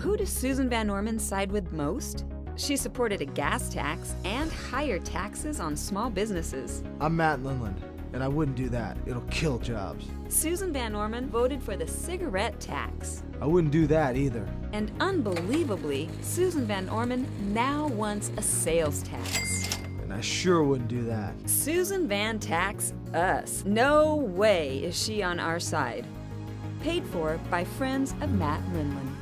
Who does Susan VanOrman side with most? She supported a gas tax and higher taxes on small businesses. I'm Matt Lindland, and I wouldn't do that. It'll kill jobs. Susan VanOrman voted for the cigarette tax. I wouldn't do that either. And unbelievably, Susan VanOrman now wants a sales tax. And I sure wouldn't do that. Susan Van Tax us. No way is she on our side. Paid for by friends of Matt Lindland.